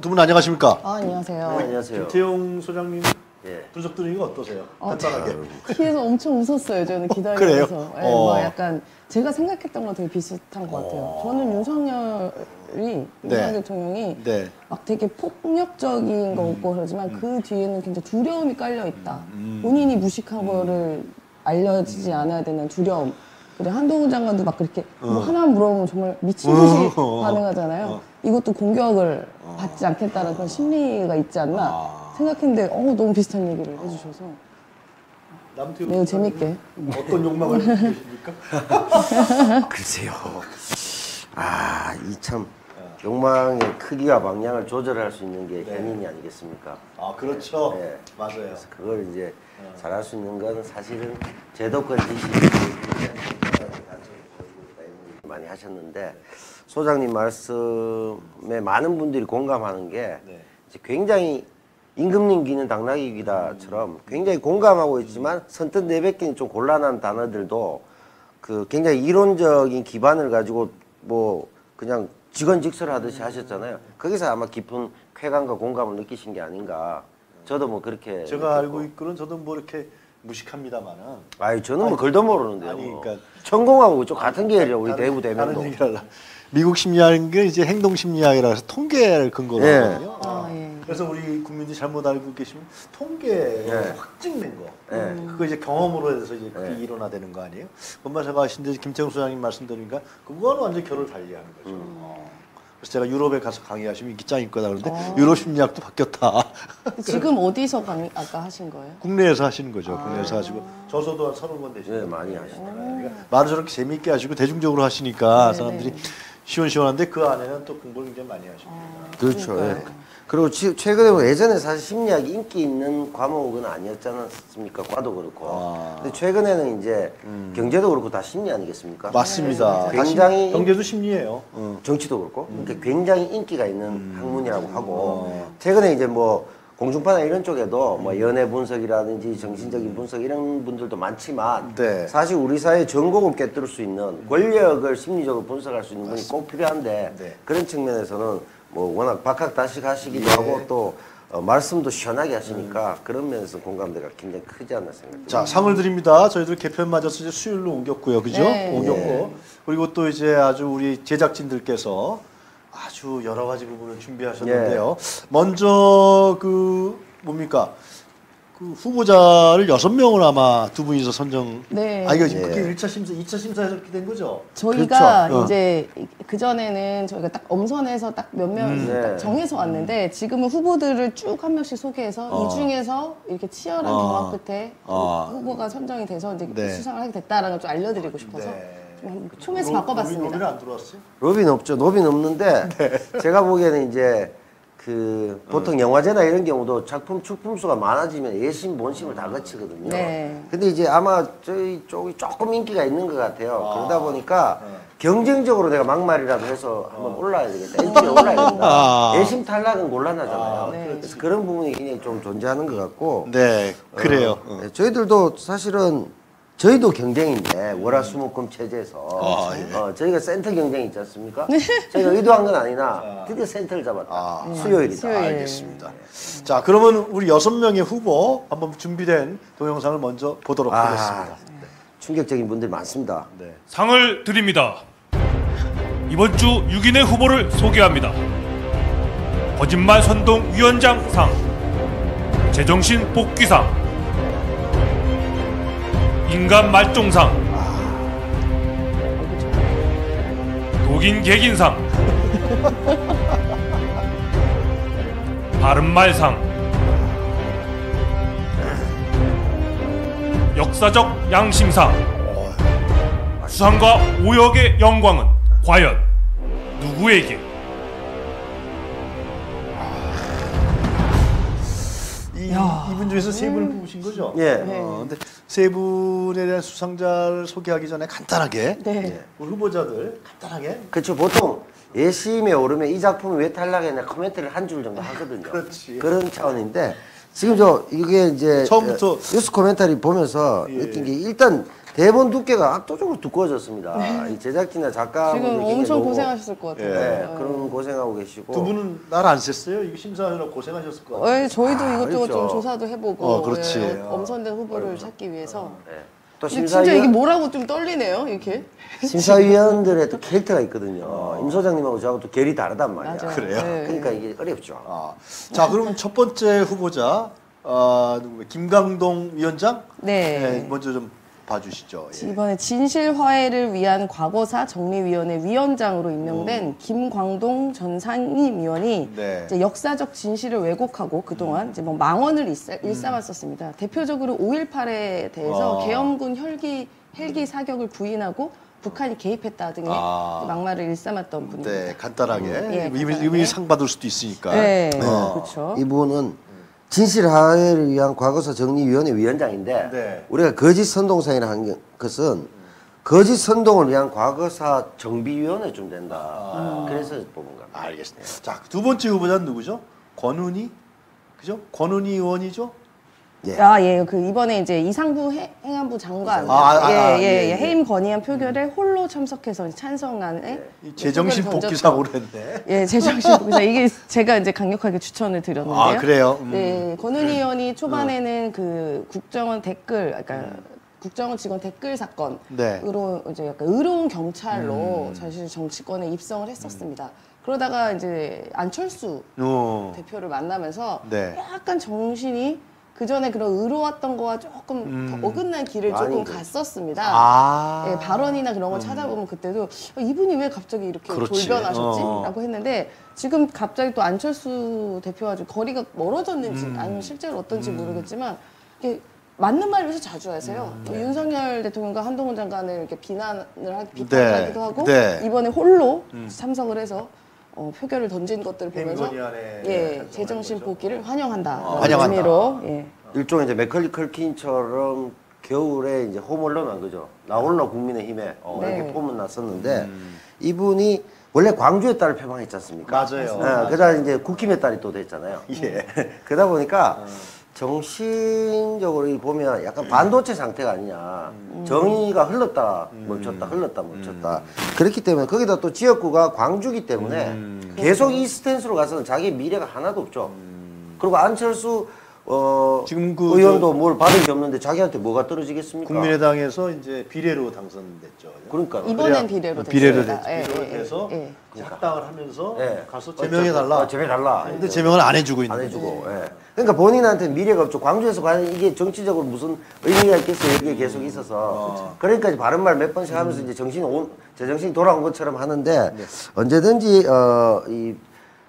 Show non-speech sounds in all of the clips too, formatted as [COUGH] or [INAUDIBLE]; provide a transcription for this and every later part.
두 분 안녕하십니까? 아, 안녕하세요. 네, 안녕하세요. 김태용 소장님 예. 분석 들으니까 어떠세요? 어, 간단하게. 뒤에서 엄청 웃었어요. 저는 기다리면서. 그래요? 네, 어. 뭐 약간 제가 생각했던 거랑 되게 비슷한 것 같아요. 저는 윤석열이 윤석열 대통령이 네. 막 되게 폭력적인 거 없고 그러지만 그 뒤에는 굉장히 두려움이 깔려 있다. 본인이 무식한 거를 알려지지 않아야 되는 두려움. 그리고 한동훈 장관도 막 그렇게 뭐 하나 물어보면 정말 미친 듯이 어. 반응하잖아요. 이것도 공격을 받지 않겠다는 그런 심리가 있지 않나 생각했는데 어, 너무 비슷한 얘기를 해주셔서 남태용 매우 재밌게. 어떤 욕망을 갖고 계십니까? [LAUGHS] 글쎄요. 아, 이 참 욕망의 크기와 방향을 조절할 수 있는 게 현인이 아니겠습니까? 아 그렇죠. 네. 맞아요. 그걸 이제 잘할 수 있는 건 사실은 제도권 지시 많이 하셨는데 소장님 말씀에 많은 분들이 공감하는 게 네. 이제 굉장히 임금님 귀는 당나귀 귀다처럼 굉장히 공감하고 있지만 선뜻 내뱉기는 좀 곤란한 단어들도 그 굉장히 이론적인 기반을 가지고 뭐 그냥 직언직설 하듯이 하셨잖아요. 거기서 아마 깊은 쾌감과 공감을 느끼신 게 아닌가. 저도 뭐 그렇게 제가 알고. 있기로는 저도 뭐 이렇게 무식합니다만은 아유 저는 뭐 글도 모르는데요. 아니, 뭐. 그러니까- 전공하고 좀 같은 계열이야 우리 대구 대면도. 다른 얘기를. 미국 심리학은 게 이제 행동 심리학이라 해서 통계를 근거로 예. 하거든요. 아, 예. 그래서 우리 국민들이 잘못 알고 계시면 통계에 예. 확증된 거. 예. 그거 이제 경험으로 해서 이제 그게 예. 일어나되는 거 아니에요? 엄마 제가 하신데 김태형 소장님 말씀드리니까 그거는 완전 결을 달리하는 거죠. 음. 어. 그래서 제가 유럽에 가서 강의하시면 인기 짱일 거다 그러는데 유럽 심리학도 바뀌었다. [LAUGHS] 지금 어디서 강의 아까 하신 거예요? 국내에서 하시는 거죠. 국내에서 하시고 저서도 한 서너 번 되시고. 네, 많이 하시더라고요. 그러니까 말을 저렇게 재미있게 하시고 대중적으로 하시니까 네, 사람들이 네. 시원시원한데 그 안에는 또 공부를 굉장히 많이 하시고. 그렇죠. 예. 그리고 지- 최근에 뭐 예전에 사실 심리학이 인기 있는 과목은 아니었지 않았습니까? 과도 그렇고. 아. 음. 근데 최근에는 이제 경제도 그렇고 다 심리 아니겠습니까? 맞습니다. 네. 굉장히 경제도 심리예요. 음, 정치도 그렇고 그러니까 굉장히 인기가 있는 음. 학문이라고 하고 어. 최근에 이제 뭐 공중파나 이런 쪽에도 뭐 연애 분석이라든지 정신적인 분석 이런 분들도 많지만 네. 사실 우리 사회 전곡을 꿰뚫을 수 있는 권력을 심리적으로 분석할 수 있는 분이 꼭 필요한데 네. 그런 측면에서는 뭐 워낙 박학다식 하시기도 하고 또 어, 말씀도 시원하게 하시니까 그런 면에서 공감대가 굉장히 크지 않나 생각합니다. 자 상을 드립니다. 저희들 개편 맞아서 이제 수요일로 옮겼고요, 그죠? 네. 옮겼고 그리고 또 이제 아주 우리 제작진들께서 아주 여러 가지 부분을 준비하셨는데요. 먼저 그 뭡니까? 그 후보자를 여섯 명을 아마 두 분이서 선정. 네. 아 이거 예. 그게 1차 심사, 2차 심사에서 이렇게 된 거죠? 저희가 그렇죠. 어. 이제 그 전에는 저희가 딱 엄선해서 딱 몇명 음. 딱 네. 정해서 왔는데 지금은 후보들을 쭉 한 명씩 소개해서 어. 이 중에서 이렇게 치열한 어. 경합 끝에 어. 후보가 선정이 돼서 이제 네. 수상을 하게 됐다라는 걸 좀 알려드리고 싶어서 네. 로- 바꿔봤습니다. 로빈, 안 들어왔어요? 로빈 없죠. 로빈 없는데 [LAUGHS] 네. 제가 보기에는 이제 그 보통 영화제나 이런 경우도 작품 출품 수가 많아지면 예심 본심을 다 거치거든요. 네. 근데 이제 아마 저희 쪽이 조금 인기가 있는 것 같아요. 아. 그러다 보니까 네. 경쟁적으로 내가 막말이라도 해서 한번 올라야 되겠다. 인기가 올라야 된다. 아. 예심 탈락은 곤란하잖아요. 아, 네. 그래서 그런 부분이 굉장히 좀 존재하는 것 같고. 네, 그래요. 어, 네, 저희들도 사실은 저희도 경쟁인데 월화수목금 체제에서 아, 예. 어, 저희가 센터 경쟁 있지 않습니까? 저희가 의도한 건 아니나 드디어 센터를 잡았다. 아. 수요일이다. 수요일. 알겠습니다. 자, 그러면 우리 여섯 명의 후보 한번 준비된 동영상을 먼저 보도록 아, 하겠습니다. 충격적인 분들이 많습니다. 네. 상을 드립니다. 이번 주 6인의 후보를 소개합니다. 거짓말 선동 위원장 상, 제정신 복귀상, 인간 말종상, 독인 개긴상, [LAUGHS] 바른말상, 역사적 양심상, 수상과 오역의 영광은 과연 누구에게? 이, 이분 중에서 세 분을 뽑으신 거죠? 예. 네. 어, 근데 세 분에 대한 수상자를 소개하기 전에 간단하게 네. 우리 후보자들 간단하게 그렇죠. 보통 예심에 오르면 이 작품이 왜 탈락했냐 코멘트를 한 줄 정도 하거든요. 그렇지. 런 차원인데 지금 저 이게 이제 처음부터 어, 뉴스 코멘터리 보면서 예. 느낀 게 일단 대본 두께가 압도적으로 두꺼워졌습니다. 이 제작진이나 작가 네. 지금 엄청 고생하셨을 것 같아요. 네, 그런 고생하고 계시고 두 분은 날 안 셌어요? 이거 심사하느라 고생하셨을 것 같아요. 어, 저희도 아, 이것저것 좀 그렇죠. 조사도 해보고 어, 그렇지. 예, 엄선된 후보를 찾기 위해서. 네. 또 근데 진짜 이게 심사위원 뭐라고 좀 떨리네요, 이렇게. [LAUGHS] 심사위원들의 또 캐릭터가 있거든요. 임 소장님하고 저하고 또 결이 다르단 말이야. 맞아요. 그래요? 네. 그러니까 이게 어렵죠. 아, 자, 그럼 첫 번째 후보자 아, 누구 김강동 위원장? 네. 먼저 좀 봐주시죠. 예. 이번에 진실화해를 위한 과거사 정리위원회 위원장으로 임명된 김광동 전 상임위원이 네. 이제 역사적 진실을 왜곡하고 그동안 이제 뭐 망언을 일삼, 일삼았었습니다. 대표적으로 5.18에 대해서 아. 계엄군 헬기 헬기 사격을 부인하고 북한이 개입했다 등의 아. 막말을 일삼았던 분입니다. 네, 간단하게. 예, 이분이, 간단하게. 이분이 상 받을 수도 있으니까. 네, 어. 그렇죠. 이분은 진실화해를 위한 과거사 정리위원회 위원장인데 네. 우리가 거짓 선동상이라 한 게- 것은 거짓 선동을 위한 과거사 정비위원회 좀 된다. 그래서 뽑은 겁니다. 알겠습니다. 자, 두 번째 후보자는 누구죠? 권은희? 그죠? 권은희 의원이죠? 예. 아, 예. 그 이번에 이제 이상부 해- 행안부 장관 아, 아, 예, 아, 예, 예, 예, 예. 해임 건의안 표결에 홀로 참석해서 찬성안에 이 제정신 복귀. 사고를 했네. 예, 제정신 복귀 사 이게 제가 이제 강력하게 추천을 드렸는데요. 아, 그래요? 음. 네, 권은희 의원이 초반에는 그 국정원 댓글, 그러니까 국정원 직원 댓글 사건으로 네. 이제 약간 의로운 경찰로 음. 사실 정치권에 입성을 했었습니다. 그러다가 이제 안철수 어. 대표를 만나면서 네. 약간 정신이 그 전에 그런 의로웠던 거와 조금 더 어긋난 길을 조금 그렇죠. 갔었습니다. 아. 예, 발언이나 그런 걸 찾아보면 그때도 어, 이분이 왜 갑자기 이렇게 그렇지. 돌변하셨지? 어. 라고 했는데 지금 갑자기 또 안철수 대표와 좀 거리가 멀어졌는지 음. 아니면 실제로 어떤지 모르겠지만 이게 맞는 말을 요새 자주 하세요. 음, 뭐 네. 윤석열 대통령과 한동훈 장관을 이렇게 비난을 하, 비판하기도 하고 네. 이번에 홀로 참석을 해서 어, 표결을 던진 것들을 보면서 예 제정신 거죠. 복귀를 환영한다 아, 환영한다. 의미로 예. 일종의 이제 맥컬리 컬킨처럼 겨울에 이제 홈런한 거죠. 나홀로 국민의힘에 어, 네. 이렇게 폼은 났었는데 이분이 원래 광주의 딸을 표방했지 않습니까? 맞아요. 예, 그러다 이제 국힘의 딸이 또 됐잖아요. 예. 그러다 보니까 정신적으로 이 보면 약간 반도체 상태가 아니냐. 정의가 흘렀다 멈췄다 흘렀다 멈췄다. 그렇기 때문에 거기다 또 지역구가 광주기 때문에 계속 이 스탠스로 가서는 자기 미래가 하나도 없죠. 그리고 안철수 어 지금 그 의원도 뭘 받은 게 없는데 자기한테 뭐가 떨어지겠습니까? 국민의당에서 이제 비례로 당선됐죠. 그러니까 이번엔 비례로 비례로 됐습니다. 됐죠. 예, 비례로 예, 예, 돼서 예. 작당을 하면서 예. 가서 제명해 달라. 어, 제명해 달라. 근데 제명을 안 해주고 있는 안 거죠. 해주고. 예. 그러니까 본인한테 미래가 없죠. 광주에서 과연 이게 정치적으로 무슨 의미가 있겠어요. 이게 계속 있어서. 그러니까 이제 바른 말 몇 번씩 하면서 이제 정신이 온, 제정신이 돌아온 것처럼 하는데 언제든지, 어, 이,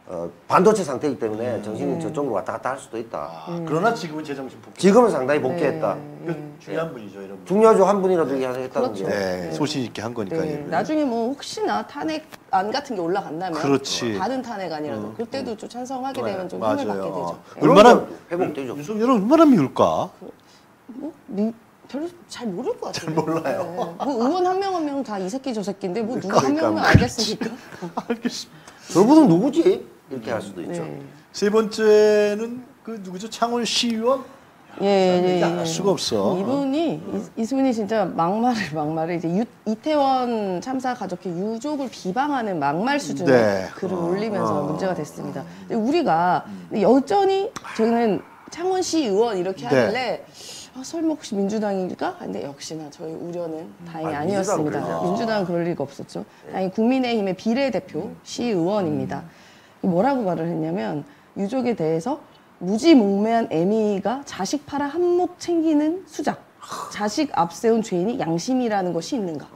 어, 반도체 상태이기 때문에 정신이 저쪽으로 왔다 갔다 할 수도 있다. 아, 그러나 지금은 제정신 복귀. 지금은 상당히 복귀했다. 이거 중요한 분이죠, 여러분. 중요하죠. 한 분이라도 얘기하자 했다는 그렇죠. 게. 네, 소신 있게 한 거니까. 네, 이거는. 나중에 뭐 혹시나 탄핵 안 같은 게 올라간다면 그렇지. 어. 다른 탄핵 아니라도 그때도 좀 찬성하게 되면 좀 맞아요. 힘을 받게 되죠. 얼마나 얼마나 회복되죠. 윤석열은 얼마나 미울까? 뭐 미, 별로 잘 모를 것 같아요. 몰라요. 네. 뭐 의원 한 명 한 명 다 이 새끼 저 새끼인데 뭐 누가 한 그러니까 명은 알겠습니까? [LAUGHS] 알겠습니다. 저분은 누구지? 이렇게 할 수도 있죠. 네. 세 번째는 그 누구죠? 창원 시의원? 예, 예, 안 예. 할 수가 없어. 이분이 이, 이 분이 진짜 막말을 막말을 이제 유, 이태원 참사 가족회 유족을 비방하는 막말 수준의 네. 글을 올리면서 문제가 됐습니다. 근데 우리가 여전히 저는 창원시 의원 이렇게 네. 하길래 아, 설마 혹시 민주당일까? 근데 역시나 저희 우려는 다행히 아, 아, 니었습니다 민주당 민주당은 그럴 리가 없었죠. 다행히 국민의힘의 비례대표 시의원입니다. 뭐라고 말을 했냐면 유족에 대해서 무지몽매한 애미가 자식 팔아 한몫 챙기는 수작, 자식 앞세운 죄인이 양심이라는 것이 있는가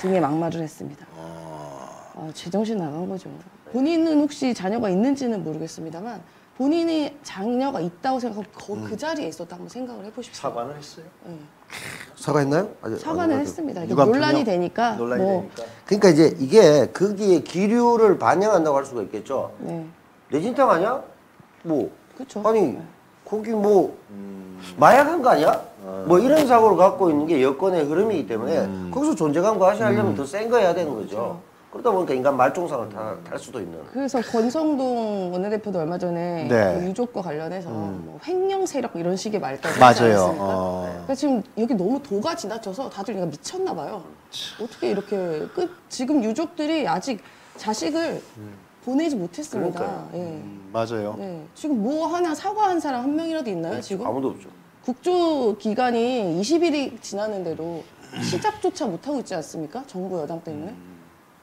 등의 막말을 했습니다. 아, 제정신 나간 거죠. 본인은 혹시 자녀가 있는지는 모르겠습니다만 본인이 자녀가 있다고 생각하고 거- 그 자리에 있었다 한번 생각을 해보십시오. 사과는 했어요. 사과했나요? 아직 사과는 아직 했습니다. 이게 유감 논란이 표명? 되니까 논란이 뭐 되니까. 그러니까 이제 이게 거기에 기류를 반영한다고 할 수가 있겠죠. 네, 내진탕 아니야? 뭐 그렇죠. 아니 거기 뭐 마약한 거 아니야? 뭐 이런 사고를 갖고 있는 게 여권의 흐름이기 때문에 거기서 존재감 과시하려면 더 센 거 해야 되는 거죠. 그러다 보니까 인간 말종상을 타- 탈 수도 있는. 그래서 권성동 원내대표도 얼마 전에 네. 그 유족과 관련해서 뭐 횡령 세력 이런 식의 말까지 맞아요. 하지 않았습니까? 어. 그러니까 지금 여기 너무 도가 지나쳐서 다들 그냥 미쳤나 봐요. 어떻게 이렇게 끝 지금 유족들이 아직 자식을 보내지 못했습니다. 그러니까요. 예. 음, 맞아요. 네. 지금 뭐 하나 사과한 사람 한 명이라도 있나요? 지금 아무도 없죠. 국조 기간이 20일이 지났는데도 시작조차 못 하고 있지 않습니까? 정부 여당 때문에.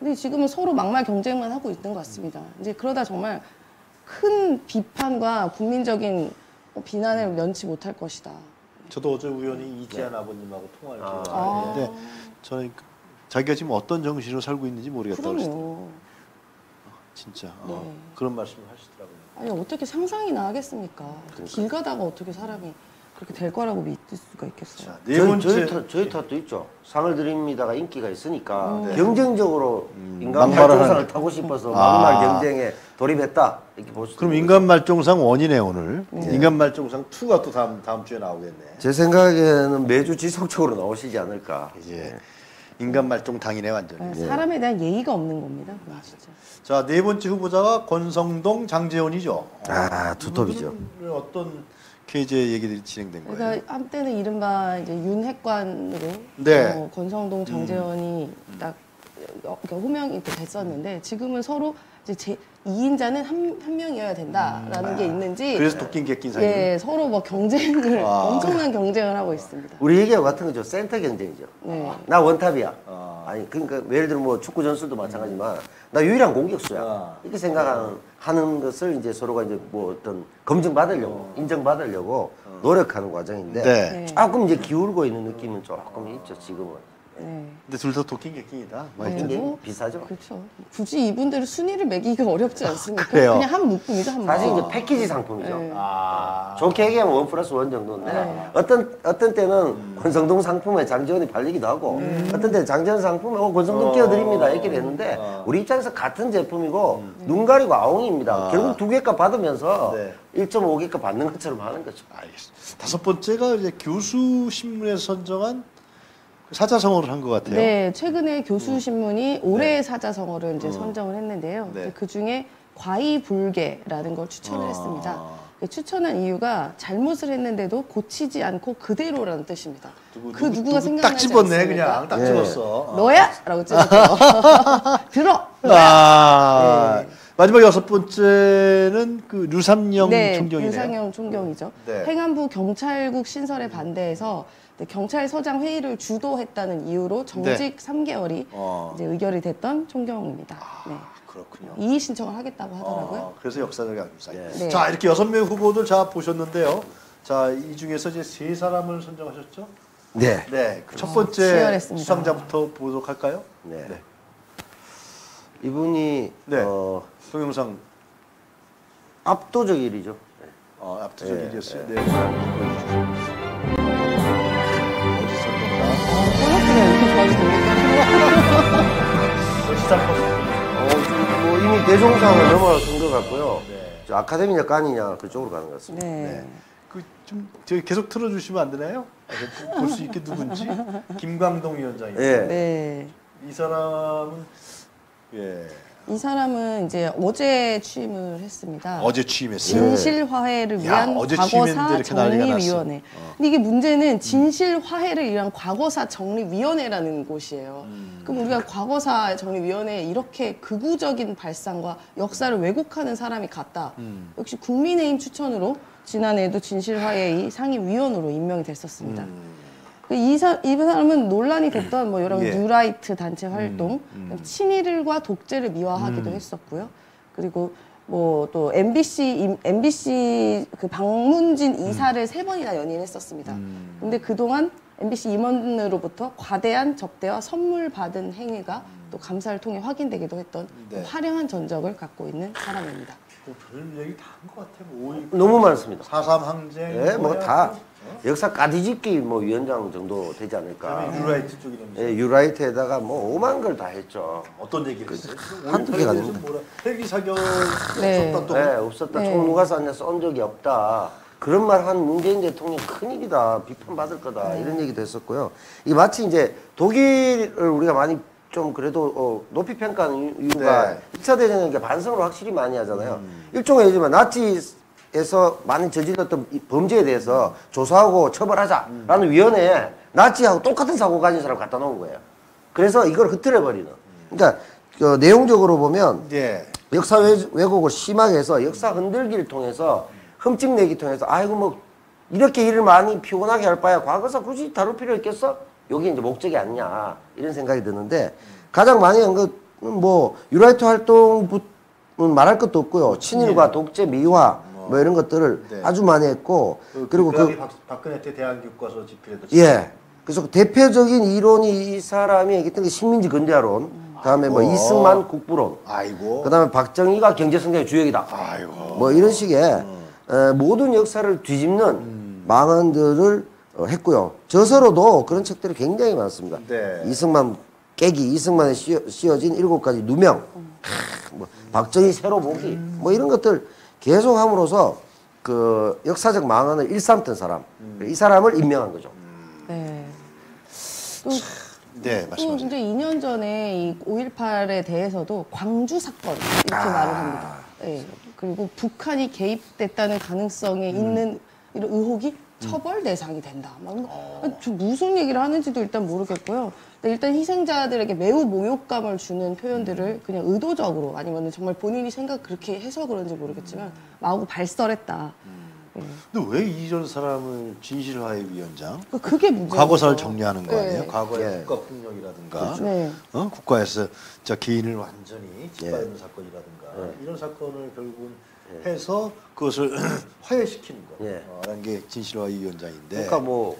근데 지금은 서로 막말 경쟁만 하고 있는 것 같습니다. 이제 그러다 정말 큰 비판과 국민적인 비난을 면치 못할 것이다. 저도 어제 우연히 이지한 아버님하고 통화를 아. 기회가 있는데 저는 그- 자기가 지금 어떤 정신으로 살고 있는지 모르겠다고 그랬어요. 그럼요. 진짜 어, 네. 그런 말씀을 하시더라고요. 아니 어떻게 상상이나 하겠습니까? 길 가다가 어떻게 사람이 그렇게 될 거라고 믿을 수가 있겠어요? 자, 네 저희, 번째 저희, 탓, 저희 탓도 있죠. 상을 드립니다가 인기가 있으니까 음. 경쟁적으로 인간 막말을 발전상을 하는. 타고 싶어서 아. 막말 경쟁에 돌입했다 이렇게 볼 수도 그럼 인간 말종상 원이네 오늘. 인간 말종상 2가 또 다음 다음 주에 나오겠네. 제 생각에는 매주 지속적으로 나오시지 않을까. 이제 인간 말종 당이네 완전히. 네, 사람에 대한 예의가 없는 겁니다. 그건 진짜. 자, 네 번째 후보자가 권성동 장재원이죠. 아, 투톱이죠. 이분 은 어떤 계제 얘기들이 진행된 거예요? 그러니까 한때는 이른바 이제 윤핵관으로 네. 어, 권성동 장재원이 딱 어, 그러니까 호명이 또 됐었는데 지금은 서로 이제 제 2인자는 한, 한 명이어야 된다라는 게 있는지 그래서 도끼 객긴 사이. 예 서로 뭐 경쟁을 아. 엄청난 경쟁을 하고 있습니다. 우리 얘기하고 같은 거죠. 센터 경쟁이죠. 네. 나 원탑이야. 아. 아니 그러니까 예를 들어 뭐 축구 전술도 마찬가지지만 나 유일한 공격수야. 아. 이렇게 생각하는 하는 것을 이제 서로가 이제 뭐 어떤 검증 받으려고 인정 받으려고 노력하는 과정인데 네. 네. 조금 이제 기울고 있는 느낌은 조금 있죠 지금은. 네. 근데 둘 다 도끼 객긴이다. 뭐 네. 뭐, 비싸죠. 그렇죠. 굳이 이분들의 순위를 매기기가 어렵지 않습니까? 그래요. 그냥 한 묶음이죠 한 사실 묶음. 이제 패키지 상품이죠. 네. 아. 좋게 얘기하면 원 플러스 원 정도인데 네. 어떤 어떤 때는 권성동 상품에 장지원이 발리기도 하고 어떤 때는 장지원 상품에 어, 권성동 어. 끼워드립니다 얘기를 했는데 어. 우리 입장에서 같은 제품이고 눈 가리고 아웅입니다. 아. 결국 두 개값 받으면서 네. 1.5개값 받는 것처럼 하는 거죠. 알겠습니다. 다섯 번째가 이제 교수 신문에서 선정한 그 사자성어를 한 것 같아요. 네, 최근에 교수 신문이 올해의 사자성어를 이제 선정을 했는데요. 네. 그 중에 과이불개라는 걸 추천을 아. 했습니다. 그 추천한 이유가 잘못을 했는데도 고치지 않고 그대로라는 뜻입니다. 누구, 그 누구, 누구가 누구 생각나지 딱 집었네 않습니까? 그냥 딱 네. 집었어. 어. 너야?라고 찢었죠. [LAUGHS] 들어. 아 네. 마지막 여섯 번째는 그 류삼영 네, 총경이네요. 유상영 총경이죠. 네. 행안부 경찰국 신설에 반대해서 네, 경찰서장 회의를 주도했다는 이유로 정직 3개월이 네. 어. 이제 의결이 됐던 총경입니다. 네. 그렇군요. 이의 신청을 하겠다고 하더라고요. 어, 그래서 역사적 양사이. 네. 자 이렇게 여섯 명 후보들 자 보셨는데요. 자이 중에서 이제 세 사람을 선정하셨죠. 네. 네, 그 첫 번째 치열했습니다. 수상자부터 보도록 할까요? 네. 네. 이분이 네. 어, 동영상 압도적 일이죠. 네. 어, 압도적 네, 일이었어요. 네. 네. 보여주시죠. 어디 선정자? 콜라스가 이렇게 좋아지 됩니까? 어디서 어, 뭐 이미 대종상을 넘어선 것 같고요. 네. 저 아카데미냐 까니냐 그쪽으로 가는 것 같습니다. 네. 그좀 저기 계속 틀어주시면 안 되나요? 볼 수 있게 누군지 김광동 위원장이요. 예. 네. 이 사람은 예 이 사람은 이제 어제 취임을 했습니다. 어제 취임했어요. 진실화해를 야, 위한 어제 취임했는데 과거사 이렇게 난리가 정리위원회. 났어. 어. 근데 이게 문제는 진실화해를 위한 과거사 정리위원회라는 곳이에요. 음. 그럼 우리가 과거사 정리위원회에 이렇게 극우적인 발상과 역사를 왜곡하는 사람이 갔다. 음. 역시 국민의힘 추천으로 지난해에도 진실화해의 상임위원으로 임명이 됐었습니다. 음. 그 이, 사, 이 사람은 논란이 됐던 뭐 여러 예. 뉴라이트 단체 활동, 음. 친일과 독재를 미화하기도 했었고요. 그리고 뭐 또 MBC 임- MBC 그 방문진 이사를 세 번이나 연임했었습니다. 음. 근데 그동안 MBC 임원으로부터 과대한 접대와 선물 받은 행위가 또 감사를 통해 확인되기도 했던 네. 화려한 전적을 갖고 있는 사람입니다. 뭐 별 얘기 다 한 것 같아. 뭐 5.18, 너무 많습니다. 4.3 항쟁. 예, 뭐다 해갖고, 어? 역사 까디집기 뭐 위원장 정도 되지 않을까. 유라이트 쪽이라면서 예, 유라이트에다가 뭐 오만 걸 다 했죠. 어떤 얘기를 했어요? 한두 개가 아닙니다. 뭐라 헬기 사격 네. 없었다 또. 네, 없었다. 네. 총 누가 쐈냐 쏜 적이 없다. 그런 말 한 문재인 대통령 큰일이다. 비판받을 거다. 이런 얘기도 했었고요. 이 마치 이제 독일을 우리가 많이 좀 그래도 어, 높이 평가하는 이유가 네. 2차 대전에 반성을 확실히 많이 하잖아요. 일종의 예지만 나치 에서 많이 저질렀던 이 범죄에 대해서 조사하고 처벌하자라는 위원회에 나치하고 똑같은 사고 가진 사람 갖다 놓은 거예요. 그래서 이걸 흐트려 버리는. 그러니까 그 내용적으로 보면 예. 역사 왜- 왜곡을 심하게 해서 역사 흔들기를 통해서 흠집 내기 통해서 아이고 뭐 이렇게 일을 많이 피곤하게 할 바야 과거사 굳이 다룰 필요 있겠어? 여기 이제 목적이 아니냐 이런 생각이 드는데 가장 많이 한 것은 뭐 유라이트 활동은 말할 것도 없고요 친일과 독재 미화 뭐 이런 것들을 네. 아주 많이 했고 그, 그리고 그그 박, 박근혜 때 대한교과서 집필했던 예. 그래서 대표적인 이론이 이 사람이 얘기했던 게 식민지 근대화론, 다음에 뭐 어. 이승만 국부론, 아이고. 그다음에 박정희가 경제성장의 주역이다. 아이고. 뭐 이런 식의 에, 모든 역사를 뒤집는 망언들을 어, 했고요. 저서로도 그런 책들이 굉장히 많습니다. 네. 이승만 깨기, 이승만에 씌어, 씌어진 일곱 가지 누명, 크, 뭐 박정희 새로 보기, 뭐 이런 것들 계속 함으로써 그 역사적 망언을 일삼던 사람, 이 사람을 임명한 거죠. 네. 또, 네, 또. 진짜 2년 전에 이 5.18에 대해서도 광주 사건 이렇게 아. 말을 합니다. 예. 그리고 북한이 개입됐다는 가능성에 음. 있는 이런 의혹이 처벌 대상이 된다. 막. 어. 무슨 얘기를 하는지도 일단 모르겠고요. 일단 희생자들에게 매우 모욕감을 주는 표현들을 그냥 의도적으로 아니면 정말 본인이 생각 그렇게 해서 그런지 모르겠지만 마구 발설했다. 예. 근데 왜 이런 사람을 진실화해 위원장? 그- 그게 문제죠. 과거사를 정리하는 거 아니에요? 네. 과거의 예. 국가 폭력이라든가, 네. 어? 국가에서 저 개인을 완전히 짓밟는 예. 사건이라든가 이런 사건을 결국은 해서 그것을 [CLEARS THROAT] 화해시키는 거. 예. 어, 라는 게 진실화 위원장인데. 그러니까 뭐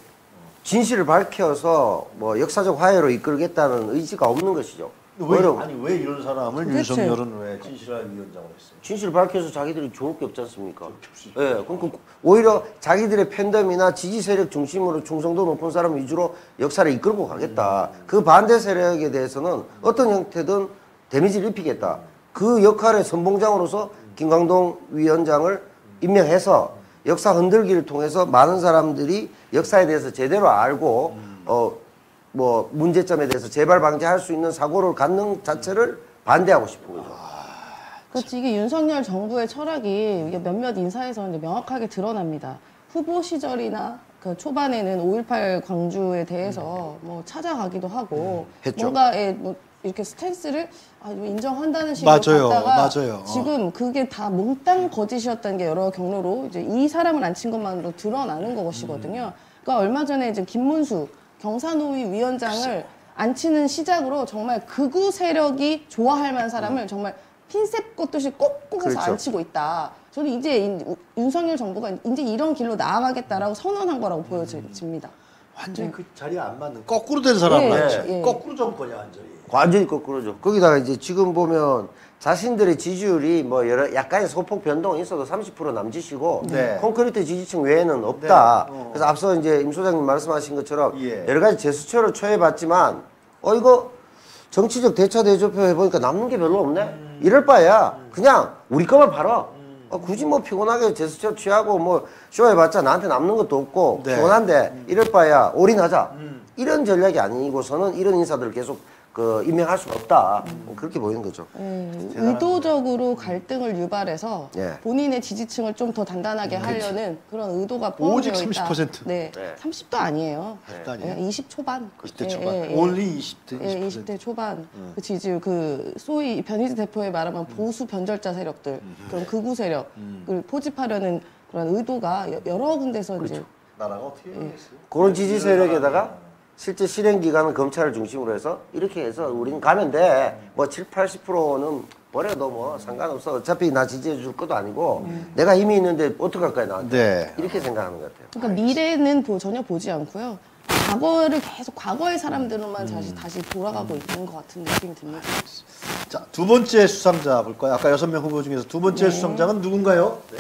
진실을 밝혀서 뭐 역사적 화해로 이끌겠다는 의지가 없는 것이죠. 왜, 어려운- 아니 왜 이런 사람을 도대체. 윤석열은 왜 진실화 위원장을 했어요? 진실을 밝혀서 자기들이 좋을 게 없지 않습니까? 예, 그러니까 오히려 자기들의 팬덤이나 지지 세력 중심으로 충성도 높은 사람 위주로 역사를 이끌고 가겠다. 그 반대 세력에 대해서는 어떤 형태든 데미지를 입히겠다. 그 역할의 선봉장으로서 김광동 위원장을 임명해서 역사 흔들기를 통해서 많은 사람들이 역사에 대해서 제대로 알고 어 뭐 문제점에 대해서 재발 방지할 수 있는 사고를 갖는 자체를 반대하고 싶은 거죠. 그렇지 이게 윤석열 정부의 철학이 몇몇 인사에서 이제 명확하게 드러납니다. 후보 시절이나 그 초반에는 5.18 광주에 대해서 뭐 찾아가기도 하고 했죠. 뭔가 예, 뭐 이렇게 스탠스를 아, 뭐 인정한다는 식으로 맞아요. 갔다가 맞아요. 어. 지금 그게 다 몽땅 거짓이었다는 게 여러 경로로 이제 이 사람을 안 친 것만으로 드러나는 것이거든요. 그러니까 얼마 전에 이제 김문수 경사노위 위원장을 안 치는 시작으로 정말 극우 세력이 좋아할 만한 사람을 정말 핀셋 꽂듯이 꼭 꽂아서 그렇죠. 안 치고 있다. 저는 이제 이- 윤석열 정부가 이제 이런 길로 나아가겠다라고 선언한 거라고 보여집니다. 완전히 그 자리에 안 맞는 거꾸로 된 사람을 네, 네. 예. 거꾸로 정권이야 완전히. 완전히 거꾸로죠. 거기다가 이제 지금 보면 자신들의 지지율이 뭐 여러 약간의 소폭 변동이 있어도 30% 남짓이고 네. 콘크리트 지지층 외에는 없다. 네. 어. 그래서 앞서 이제 임 소장님 말씀하신 것처럼 예. 여러 가지 제스처를 취해봤지만 어 이거 정치적 대차 대조표 해보니까 남는 게 별로 없네. 음. 이럴 바에야 그냥 우리 거만 팔아. 어, 굳이 뭐 피곤하게 제스처 취하고 뭐 쇼해봤자 나한테 남는 것도 없고 네. 피곤한데 이럴 바에야 올인하자. 음. 이런 전략이 아니고서는 이런 인사들을 계속 그 임명할 수가 없다. 뭐 그렇게 보이는 거죠. 예, 의도적으로 갈등을 유발해서 예. 본인의 지지층을 좀 더 단단하게 하려는 그런 의도가 포함되어 오직 있다. 30%. 네, 네. 30도 아니에요. 30도 아니에요? 예, 20 초반. 20대 예, 초반. 예, 예. only 20대, 20%. 예, 20대 초반 그 지지율 그 소위 변희재 대표의 말하면 보수 변절자 세력들 그런 극우 세력을 포집하려는 그런 의도가 여- 여러 군데서 이제 나라가 어떻게 되겠어요? 그런 지지 세력에다가 실제 실행 기관은 검찰을 중심으로 해서 이렇게 해서 우리는 가면 돼. 뭐 7, 80%는 버려도 뭐 상관없어. 어차피 나 지지해 줄 것도 아니고 내가 힘이 있는데 어떡할 거야 나한테. 네. 이렇게 생각하는 것 같아요. 그러니까 미래는 보- 전혀 보지 않고요. 과거를 계속 과거의 사람들로만 음. 다시 다시 돌아가고 있는 것 같은 느낌이 듭니다. 자, 두 번째 수상자 볼까요? 아까 여섯 명 후보 중에서 두 번째 수상자는 누군가요? 네.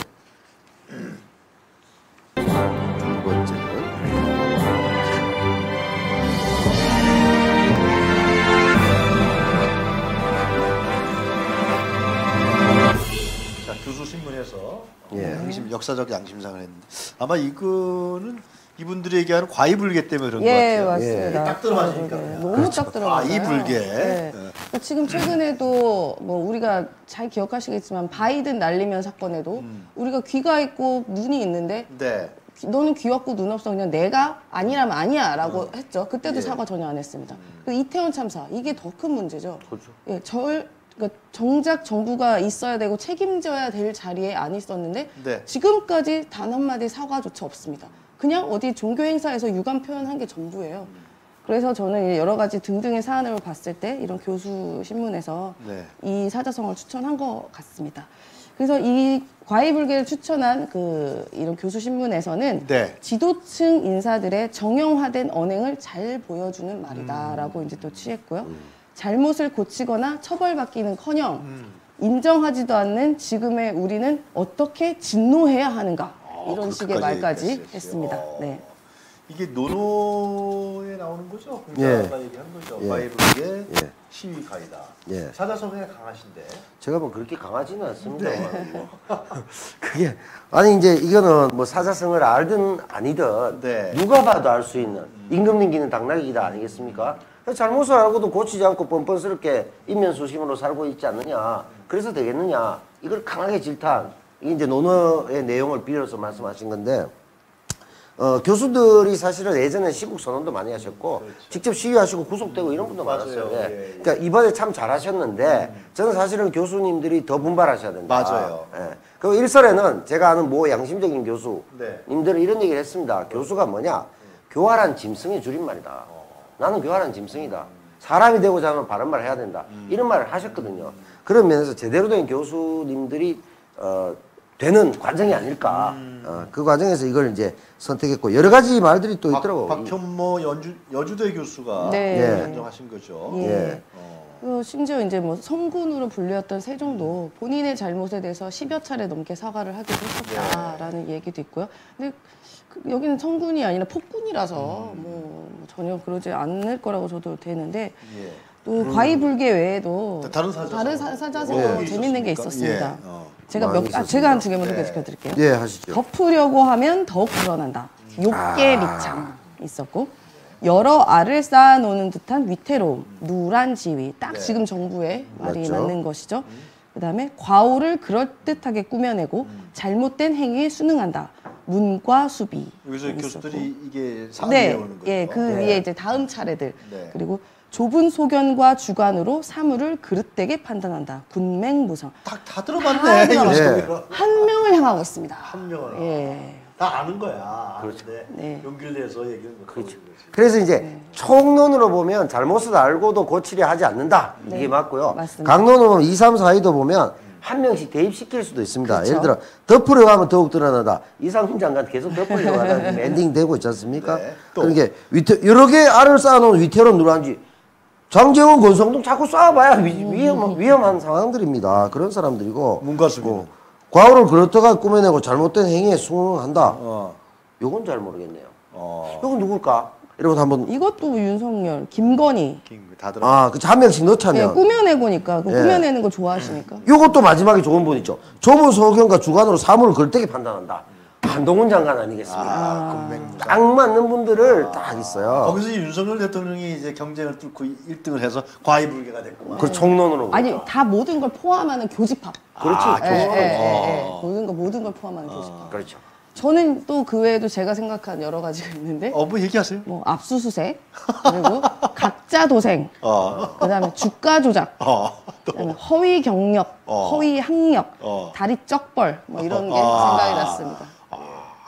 신문에서 예. 양심 역사적 양심상을 했는데 아마 이거는 이분들이 얘기하는 과이불개 때문에 그런 것 예, 같아요. 맞습니다. 예, 딱 들어맞으니까. 너무 그렇죠. 딱 들어맞아요. 과이불개. 네. 그러니까 지금 최근에도 뭐 우리가 잘 기억하시겠지만 바이든 날리면 사건에도 음. 우리가 귀가 있고 눈이 있는데 네. 귀- 너는 귀 없고 눈 없어 그냥 내가 아니라면 아니야라고 어. 했죠. 그때도 예. 사과 전혀 안 했습니다. 음. 그 이태원 참사 이게 더 큰 문제죠. 그렇죠. 예, 절 그러니까 정작 정부가 있어야 되고 책임져야 될 자리에 안 있었는데 네. 지금까지 단 한마디 사과조차 없습니다. 그냥 어디 종교 행사에서 유감 표현한 게 전부예요. 그래서 저는 여러 가지 등등의 사안을 봤을 때 이런 교수 신문에서 네. 이 사자성어를 추천한 것 같습니다. 그래서 이 과이불개를 추천한 그 이런 교수 신문에서는 네. 지도층 인사들의 정형화된 언행을 잘 보여주는 말이다라고 이제 또 취했고요. 잘못을 고치거나 처벌받기는커녕 인정하지도 않는 지금의 우리는 어떻게 진노해야 하는가 이런 식의 말까지 얘기했어요. 했습니다. 어. 네. 이게 노노에 나오는 거죠? 예. 그러니까 아까 얘기한 거죠. 예. 과이불개 예. 시위 가이다. 예. 사자성어가 강하신데. 제가 뭐 그렇게 강하지는 않습니다. 네. [LAUGHS] 그게 아니 이제 이거는 뭐 사자성을 알든 아니든 네. 누가 봐도 알 수 있는 임금 님기는 당나귀기다 아니겠습니까? 잘못을 알고도 고치지 않고 뻔뻔스럽게 인면수심으로 살고 있지 않느냐. 그래서 되겠느냐. 이걸 강하게 질타한 이게 이제 논어의 내용을 빌어서 말씀하신 건데 어, 교수들이 사실은 예전에 시국 선언도 많이 하셨고 직접 시위하시고 구속되고 이런 분도 맞아요. 많았어요. 예. 예, 예. 그러니까 이번에 참 잘하셨는데 저는 사실은 교수님들이 더 분발하셔야 된다. 맞아요. 예. 그리고 일설에는 제가 아는 모 양심적인 교수님들은 네. 이런 얘기를 했습니다. 교수가 뭐냐? 교활한 짐승의 줄임말이다. 나는 교활한 짐승이다. 사람이 되고자 하면 바른 말을 해야 된다. 이런 말을 하셨거든요. 그런 면에서 제대로 된 교수님들이 어, 되는 과정이 아닐까. 어, 그 과정에서 이걸 이제 선택했고 여러 가지 말들이 또 박, 있더라고. 박현모 연주, 여주대 교수가 네. 예. 선정하신 거죠. 예. 예. 어. 그리고 심지어 이제 뭐 성군으로 불렸던 세종도 본인의 잘못에 대해서 10여 차례 넘게 사과를 하기도 했었다라는 얘기도 있고요. 근데 그- 여기는 성군이 아니라 폭군이라서 뭐 전혀 그러지 않을 거라고 저도 되는데 예. 또 과이불개 외에도 다른 사자성어. 다른 사, 사자성어 예. 재밌는 게? 있었습니다. 예. 어. 제가 몇, 아. 제가 한 두 개만 네. 소개시켜 드릴게요. 예, 하시죠. 덮으려고 하면 더욱 불어난다. 욕계 아. 미창 있었고 여러 알을 쌓아 놓는 듯한 위태로움, 누란 지위. 딱 네. 지금 정부의 말이 맞죠. 맞는 것이죠. 그다음에 과오를 그럴듯하게 꾸며내고 잘못된 행위에 순응한다. 문과 수비. 여기서 있었고. 교수들이 이게 상이 네, 배우는 거죠. 예, 그 네. 위에 이제 다음 차례들 네. 그리고 좁은 소견과 주관으로 사물을 그릇되게 판단한다. 군맹무성. 다, 다다 들어봤네. 예. 소리로. 한 명을 향하고 있습니다. 한 명을. 예. 다 아는 거야. 그렇죠. 네. 용기를 내서 얘기를 못 하고 그렇죠. 그래서 이제 총론으로 보면 잘못을 알고도 고치려 하지 않는다. 이게 네, 맞고요. 맞습니다. 강론으로 보면 2, 3, 4위도 보면 한 명씩 대입시킬 수도 있습니다. 그렇죠. 예를 들어 덮으려고 하면 더욱 드러나다. 이상훈 장관 계속 덮으려고 하다 지금 [LAUGHS] 엔딩 되고 있지 않습니까? 네, 또. 그러니까 위태, 여러 개 알을 쌓아놓은 위태로운 누란지 장재원, 권성동 자꾸 쌓아봐야 위, 위험, 위험한 상황들입니다. 그런 사람들이고 수비는. 뭐, 과오를 그렇다가 꾸며내고 잘못된 행위에 순응한다. 어. 요건 잘 모르겠네요. 어. 요건 누굴까? 이러면 한번 이것도 윤석열, 김건희. 다. 아, 그한 명씩 예, 넣자면. 꾸며내고니까 그 예. 꾸며내는 거 좋아하시니까. 요것도 마지막에 좋은 분 있죠. 소견과 주관으로 사물을 걸되게 판단한다. 한동훈 장관 아니겠습니까? 아. 딱 맞는 분들을 딱 있어요. 거기서 이제 윤석열 대통령이 이제 경쟁을 뚫고 1등을 해서 과이불개가 됐구만. 그 총론으로. 아니 다 모든 걸 포함하는 교집합. 그렇지. 아, 예, 예, 교집합. 예, 예. 어. 모든 거 모든 걸 포함하는 교집합. 그렇죠. 저는 또 그 외에도 제가 생각한 여러 가지가 있는데 어, 뭐 얘기하세요? 뭐 압수수색 그리고 가짜 도생 어. 그다음에 주가 조작 어. 또. 그다음에 허위 경력, 어. 허위 학력, 어. 다리 쩍벌 뭐 이런 게 아. 생각이 났습니다.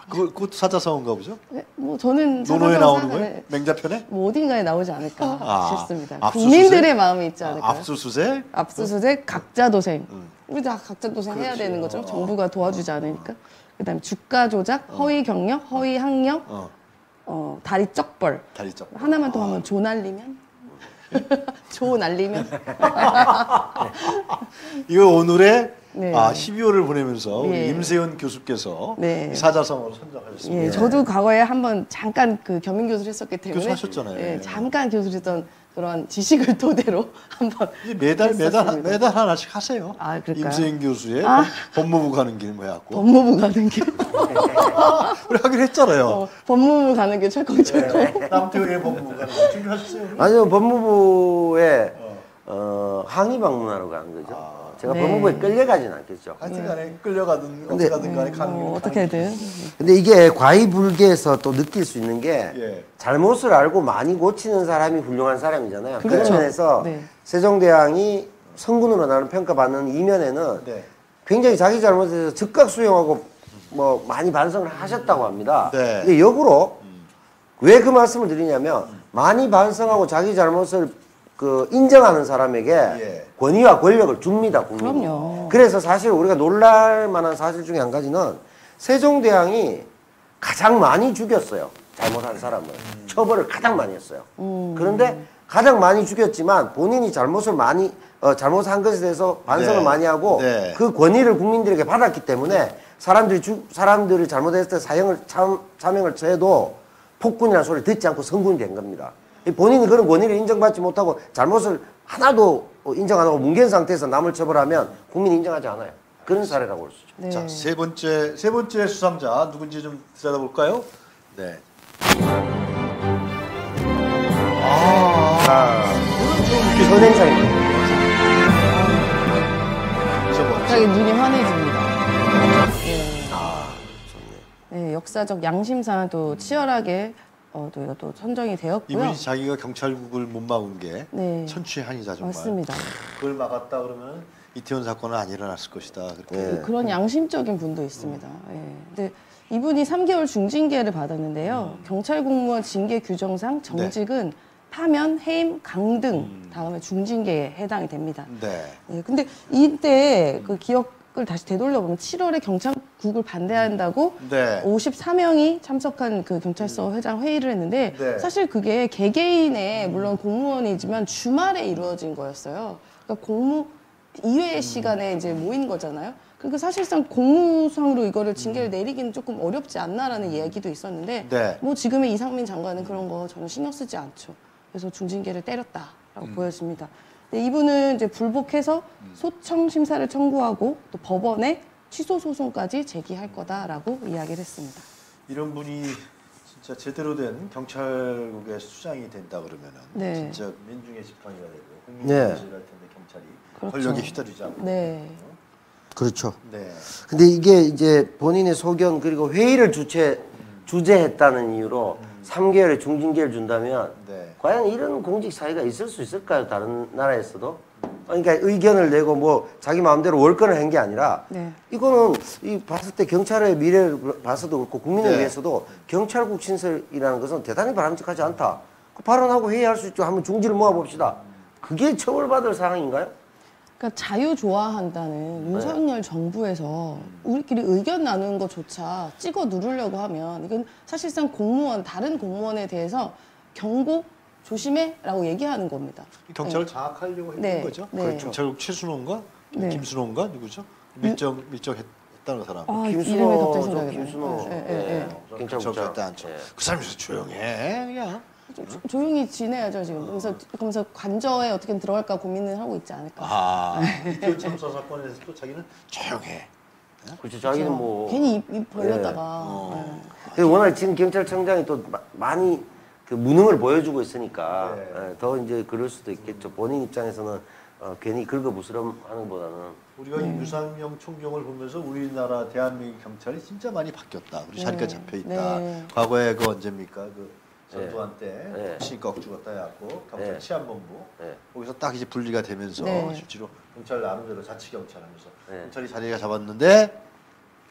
그거 그것도 사자성어인가 보죠? 네, 뭐 저는 사자성어 나오는 거예요? 맹자편에? 뭐 어딘가에 나오지 않을까 아. 싶습니다. 압수수색? 국민들의 마음이 있지 않을까요? 압수수색? 압수수색, 각자 도생. 우리 다 각자 도생 해야 그렇지. 되는 거죠. 어. 정부가 도와주지 않으니까. 그다음에 주가 조작, 허위 경력, 허위 학력, 어. 어, 다리 쩍벌. 다리 쩍. 하나만 더 하면 조 날리면? [LAUGHS] 조 날리면? [LAUGHS] 이거 오늘의 네. 아, 12월을 보내면서 우리 예. 임세현 교수께서 네. 이 사자성어로 선정하셨습니다. 예, 저도 과거에 한번 잠깐 그 겸임 교수를 했었기 때문에 교수하셨잖아요. 예, 예. 잠깐 교수를 했던 그런 지식을 [LAUGHS] 토대로 한번 매달 매달 했었습니다. 매달 하나씩 하세요. 아, 그럴까요? 임수영 교수의 아. 법무부 가는 길 뭐야고 법무부 가는 길 [LAUGHS] 우리 하기로 했잖아요. 어, 법무부 가는 길 철컹철컹 남태우의 법무부 가는 길 준비하셨어요? 아니요 법무부에 어, 항의 방문하러 가는 거죠. 제가 네. 법무부에 끌려가진 않겠죠. 하여튼간에 끌려가든 근데- 어떻게 가든 간에 강의 어, 어떻게든 근데 이게 과이불개에서 또 느낄 수 있는 게 예. 잘못을 알고 많이 고치는 사람이 훌륭한 사람이잖아요. 그런 그렇죠. 면에서 네. 세종대왕이 성군으로 나는 평가받는 이면에는 네. 굉장히 자기 잘못에 대해서 즉각 수용하고 뭐 많이 반성을 하셨다고 합니다. 네. 근데 역으로 왜 그 말씀을 드리냐면 많이 반성하고 자기 잘못을 그 인정하는 사람에게 예. 권위와 권력을 줍니다. 국민이. 그럼요. 그래서 사실 우리가 놀랄 만한 사실 중에 한 가지는 세종대왕이 가장 많이 죽였어요. 잘못한 사람을. 처벌을 가장 많이 했어요. 그런데 가장 많이 죽였지만 본인이 잘못을 많이 어, 잘못한 것에 대해서 반성을 네. 많이 하고 네. 그 권위를 국민들에게 받았기 때문에 사람들이 죽 사람들이 잘못했을 때 사형을 참, 사명을 쳐도 폭군이라는 소리를 듣지 않고 성군이 된 겁니다. 이 본인이 그런 권위를 인정받지 못하고 잘못을 하나도 어, 인정 안 하고 뭉갠 상태에서 남을 처벌하면 국민이 인정하지 않아요. 그런 사례라고 볼 수 있죠. 네. 자, 세 번째 세 번째 수상자 누군지 좀 들여다볼까요? 네. 아, 선행사입니다. 저번 갑자기 눈이 환해집니다. 네. 아, 네, 역사적 양심상 또 치열하게 어, 또 이것도 선정이 되었고요. 이분이 자기가 경찰국을 못 막은 게 네. 천추의 한이다 정말. 맞습니다. 그걸 막았다 그러면 이태원 사건은 안 일어났을 것이다. 그렇게. 네. 그런 양심적인 분도 있습니다. 예. 근데 이분이 3개월 중징계를 받았는데요. 경찰 공무원 징계 규정상 정직은 파면, 해임, 강등 다음에 중징계에 해당이 됩니다. 네. 네, 근데 이때 그 기억 을 다시 되돌려보면 7월에 경찰국을 반대한다고 네. 54명이 참석한 그 경찰서 회장 회의를 했는데 네. 사실 그게 개개인의 물론 공무원이지만 주말에 이루어진 거였어요. 그러니까 공무 이외의 시간에 이제 모인 거잖아요. 그러니까 사실상 공무상으로 이거를 징계를 내리기는 조금 어렵지 않나라는 이야기도 있었는데 네. 뭐 지금의 이상민 장관은 그런 거 전혀 신경 쓰지 않죠. 그래서 중징계를 때렸다라고 음. 보여집니다. 근데 이분은 이제 불복해서 소청 심사를 청구하고 또 법원에 취소 소송까지 제기할 거다라고 이야기를 했습니다. 이런 분이 진짜 제대로 된 경찰국의 수장이 된다 그러면은 네. 진짜 민중의 지팡이가 되고 국민의 네. 지지를 할 텐데 경찰이 그렇죠. 권력에 휘둘리지 않고. 네. 그렇죠. 네. 근데 이게 이제 본인의 소견 그리고 회의를 주최 주재했다는 이유로 3개월의 중징계를 준다면 네. 과연 이런 공직 사회가 있을 수 있을까요? 다른 나라에서도? 그러니까 의견을 내고 뭐 자기 마음대로 월권을 한 게 아니라 네. 이거는 이 봤을 때 경찰의 미래를 봐서도 그렇고 국민을 네. 위해서도 경찰국 신설이라는 것은 대단히 바람직하지 않다. 그 발언하고 회의할 수 있죠. 한번 중지를 모아봅시다. 그게 처벌받을 사항인가요? 그러니까 자유 좋아한다는 윤석열 정부에서 우리끼리 의견 나누는 것조차 찍어 누르려고 하면 이건 사실상 공무원 다른 공무원에 대해서 경고 조심해라고 얘기하는 겁니다. 경찰을 장악하려고 했던 네. 거죠. 네. 그 경찰국 최순호인가 네. 김순호인가 누구죠? 밀정 밀정했 다는 사람. 아, 김순호, 김순호. 나요. 예, 예, 예. 경찰국장. 그 사람이 서 조용해 그냥. 좀 조- 조용히 지내야죠 지금. 그래서 그러면서 관저에 어떻게 들어갈까 고민을 하고 있지 않을까. 아 이태원 참사 사건에서 또 자기는 조용해. 그렇죠. 자기는 뭐 괜히 입, 입 벌렸다가. 어. 예. 그리고 워낙 지금 경찰청장이 또 마- 많이 그 무능을 보여주고 있으니까 네. 예, 더 이제 그럴 수도 있겠죠. 본인 입장에서는 어, 괜히 긁어부스럼 하는 것보다는 우리가 이 유상영 총경을 보면서 우리나라 대한민국 경찰이 진짜 많이 바뀌었다. 우리 자리가 네. 잡혀 있다. 네. 과거에 그 언제입니까? 그 전두환 때 네. 신껏 죽었다 해갖고 경찰 네. 치안본부 네. 거기서 딱 이제 분리가 되면서 네. 실제로 경찰 나름대로 자치 경찰하면서 네. 경찰이 자리가 잡았는데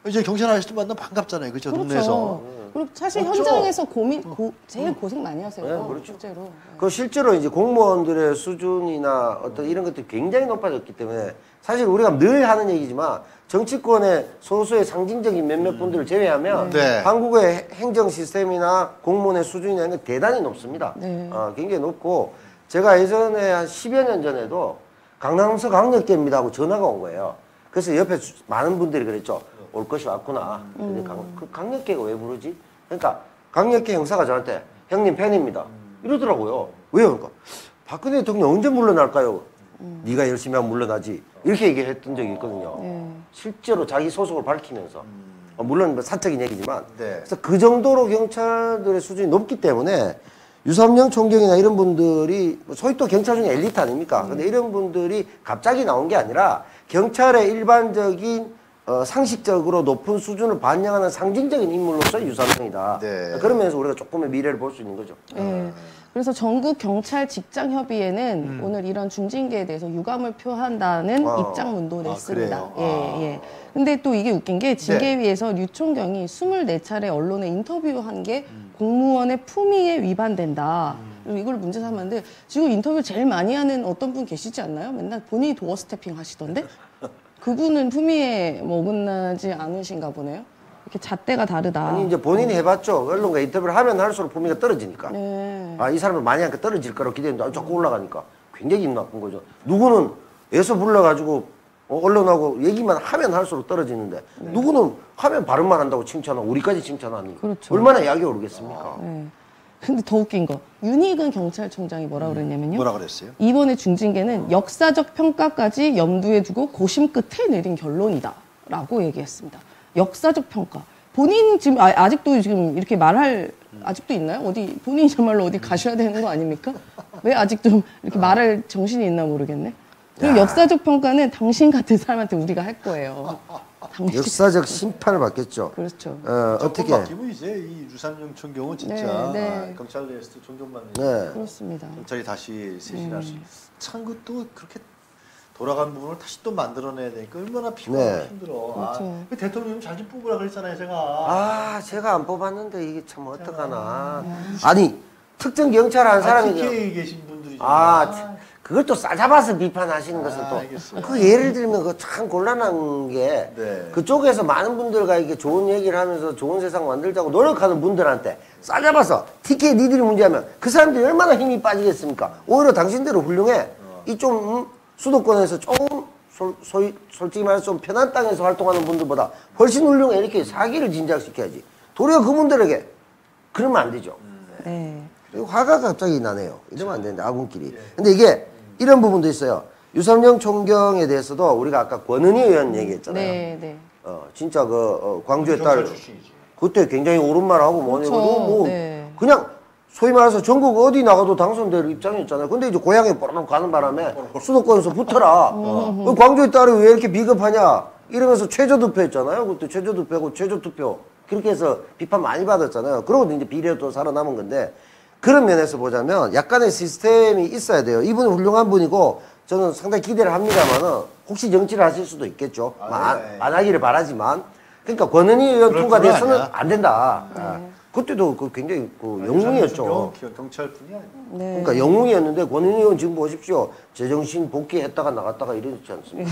이제 경찰 아저씨도 만나면 반갑잖아요. 그죠? 동네에서. 그리고 사실 없죠? 현장에서 고민 고, 제일 고생 많이 하세요. 네, 그렇죠. 실제로. 네. 그 실제로 이제 공무원들의 수준이나 어떤 이런 것들이 굉장히 높아졌기 때문에 사실 우리가 늘 하는 얘기지만 정치권의 소수의 상징적인 몇몇 분들을 제외하면 네. 한국의 해- 행정 시스템이나 공무원의 수준이라는 건 대단히 높습니다. 네. 어, 굉장히 높고 제가 예전에 한 10여 년 전에도 강남서 강력계입니다 하고 전화가 온 거예요. 그래서 옆에 수- 많은 분들이 그랬죠. 올 것이 왔구나. 근데 강, 그 강력계가 왜 부르지? 그러니까 강력계 형사가 저한테 형님 팬입니다. 이러더라고요. 왜요? 그러니까 박근혜 대통령 언제 물러날까요? 네가 열심히 하면 물러나지. 이렇게 얘기했던 적이 있거든요. 네. 실제로 자기 소속을 밝히면서 어, 물론 뭐 사적인 얘기지만 네. 그래서 그 정도로 경찰들의 수준이 높기 때문에 유삼영 총경이나 이런 분들이 뭐 소위 또 경찰 중에 엘리트 아닙니까? 근데 이런 분들이 갑자기 나온 게 아니라 경찰의 일반적인 어, 상식적으로 높은 수준을 반영하는 상징적인 인물로서 유삼영이다. 네. 그런 면에서 우리가 조금의 미래를 볼 수 있는 거죠. 예. 그래서 전국 경찰 직장 협의회는 음. 오늘 이런 중징계에 대해서 유감을 표한다는 아. 입장문도 아, 냈습니다. 그래요? 아. 예, 예. 근데 또 이게 웃긴 게 네. 징계위에서 류 총경이 24차례 언론에 인터뷰한 게 음. 공무원의 품위에 위반된다. 그리고 이걸 문제 삼았는데 지금 인터뷰 제일 많이 하는 어떤 분 계시지 않나요? 맨날 본인이 도어 스태핑 하시던데? 그분은 품위에 뭐 어긋나지 않으신가 보네요. 이렇게 잣대가 다르다. 아니 이제 본인이 해봤죠. 언론과 인터뷰를 하면 할수록 품위가 떨어지니까. 네. 아, 이 사람은 많이 하니까 떨어질 거라고 기대했는데 아, 자꾸 올라가니까 굉장히 기분 나쁜 거죠. 누구는 애서 불러가지고 어, 언론하고 얘기만 하면 할수록 떨어지는데 누구는 하면 발음만 한다고 칭찬하고 우리까지 칭찬하니 네. 그렇죠. 얼마나 약이 오르겠습니까? 네. 근데 더 웃긴 거 윤희근 경찰청장이 뭐라 그랬냐면요. 뭐라 그랬어요? 이번에 중징계는 역사적 평가까지 염두에 두고 고심 끝에 내린 결론이다라고 얘기했습니다. 역사적 평가. 본인 지금 아, 아직도 지금 이렇게 말할 아직도 있나요? 어디 본인이 정말로 어디 가셔야 되는 거 아닙니까? 왜 아직도 이렇게 말할 정신이 있나 모르겠네. 그리고 역사적 평가는 당신 같은 사람한테 우리가 할 거예요. 역사적 심판을 받겠죠. 그렇죠. 어, 어떻게? 바뀌면 이제 이 유삼영 총경은 진짜 네, 네. 아, 경찰 내에서도 존경받는 네. 그렇습니다. 경찰이 다시 쇄신할 수. 음. 참 그또 그렇게 돌아간 부분을 다시 또 만들어내야 되니까 얼마나 피곤하고 네. 힘들어. 그렇죠. 아, 그 대통령 잘 좀 뽑으라 그랬잖아요, 제가. 아, 제가 안 뽑았는데 이게 참 어떡하나. 아니, 특정 경찰 한 사람이 TK에 계신 분들이 아, 그걸 또 싸잡아서 비판하시는 것은 아, 또. 알겠어요. 그 예를 들면 그 참 곤란한 게 네. 그쪽에서 많은 분들과 이렇게 좋은 얘기를 하면서 좋은 세상 만들자고 노력하는 분들한테 싸잡아서 티켓 니들이 문제하면 그 사람들이 얼마나 힘이 빠지겠습니까? 오히려 당신대로 훌륭해. 어. 이좀 음, 수도권에서 좀 솔, 소위, 솔직히 말해서 좀 편한 땅에서 활동하는 분들보다 훨씬 훌륭해. 이렇게 사기를 진작시켜야지. 도리어 그분들에게 그러면 안 되죠. 네. 그리고 화가 갑자기 나네요. 이러면 안 되는데 아군끼리. 예. 근데 이게 이런 부분도 있어요. 유삼영 총경에 대해서도 우리가 아까 권은희 의원 얘기했잖아요. 네, 네. 어, 진짜 그 어, 광주의 딸. 그때 굉장히 옳은 말하고 뭐니. 그리고 뭐 네. 그냥 소위 말해서 전국 어디 나가도 당선될 입장이었잖아요. 근데 이제 고향에 뽀록 가는 바람에 수도권에서 붙어라. 어, 광주의 딸이 왜 이렇게 비겁하냐 이러면서 최저 투표했잖아요. 그때 최저 투표고 최저 투표 그렇게 해서 비판 많이 받았잖아요. 그러고 이제 비례도 살아남은 건데 그런 면에서 보자면 약간의 시스템이 있어야 돼요. 이분은 훌륭한 분이고 저는 상당히 기대를 합니다만은 혹시 정치를 하실 수도 있겠죠. 아, 마- 네. 안 하기를 바라지만 그러니까 권은희 의원 통과돼서는 아니야. 안 된다. 아, 그때도 그 굉장히 그 영웅이었죠. 경- 경찰뿐이 아니야. 네. 그러니까 영웅이었는데 권은희 의원 지금 보십시오. 제정신 복귀했다가 나갔다가 이러지 않습니까?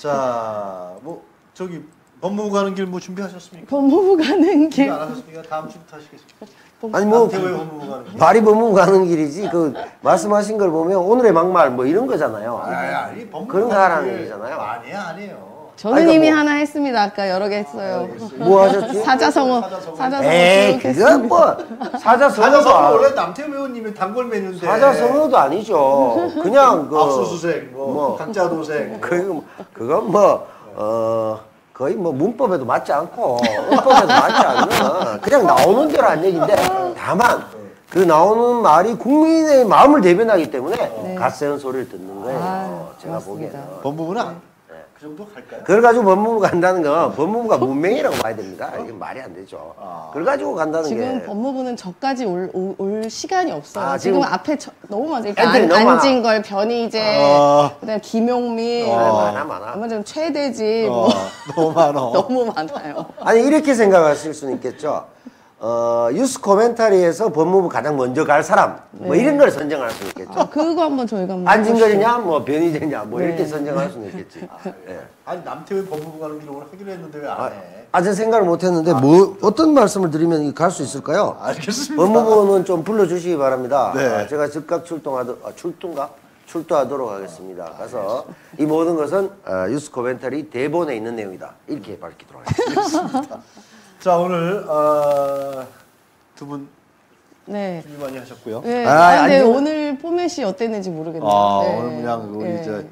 자, 뭐 저기 법무부 가는 길 뭐 준비하셨습니까? 법무부 가는 준비 길. 안 하셨습니까? 다음 주부터 하시겠습니까? 아니 뭐 남태호의 법무부 가는 길. 발이 법무부 가는 길이지 그 말씀하신 걸 보면 오늘의 막말 뭐 이런 거잖아요. 아니, 아니, 법무부 그런 거 하라는 길. 얘기잖아요. 아니야, 아니에요. 저는 아니, 이미 뭐- 하나 했습니다. 아까 여러 개 했어요. 뭐 하셨지? 사자성어. 사자성어. 사자성어. 에이 그건 뭐 사자성어도 사자성어 아- 원래 남태호 의원님의 단골 메뉴인데. 사자성어도 아니죠. 그냥 그 [LAUGHS] 압수수색, 뭐, 뭐. 각자도색. 그 그건 뭐 어. 거의 뭐 문법에도 맞지 않고 문법에도 맞지 않는 그냥 나오는 대로 한 얘기인데 다만 그 나오는 말이 국민의 마음을 대변하기 때문에 갓세운 소리를 듣는 거예요. 아유, 제가. 보기에는. 안- 그 정도 갈까요? 그걸 가지고 법무부 간다는 건 법무부가 문맹이라고 봐야 됩니다. 이게 말이 안 되죠. 그걸 가지고 간다는 지금 게 법무부는 저까지 올, 올, 올 시간이 없어요. 아, 지금, 지금 앞에 저- 너무 많아요. 그러니까 안, 너무. 안진걸, 변희재, 어. 그다음에 김용민, 아, 많아 많아. 아마 좀 최대지 어, 뭐 너무 많아. [LAUGHS] 너무 많아요. 아니 이렇게 생각하실 수는 있겠죠. 어, 뉴스 코멘타리에서 법무부 가장 먼저 갈 사람 뭐 이런 걸 선정할 수 있겠죠. 아, 그거 한번 저희가 한번 안진걸이냐 뭐 변희재냐 뭐 이렇게 네. 선정할 수는 있겠지. 예. 아니 남태호 법무부 가는 길 오늘 하기로 했는데 왜 안 해? 아직 생각을 못 했는데 뭐 어떤 말씀을 드리면 갈 수 있을까요? 알겠습니다. 법무부는 좀 불러주시기 바랍니다. 네. 아, 제가 즉각 출동하도 아, 출동가 출두하도록 하겠습니다. 가서 이 모든 것은 어, 뉴스 코멘터리 대본에 있는 내용이다 이렇게 밝히도록 하겠습니다. [LAUGHS] 자 오늘 어, 두분 네. 준비 많이 하셨고요. 네. 아, 아, 근데 아니, 오늘 포맷이 어땠는지 모르겠네요. 아, 네. 오늘 그냥 우리 네. 이제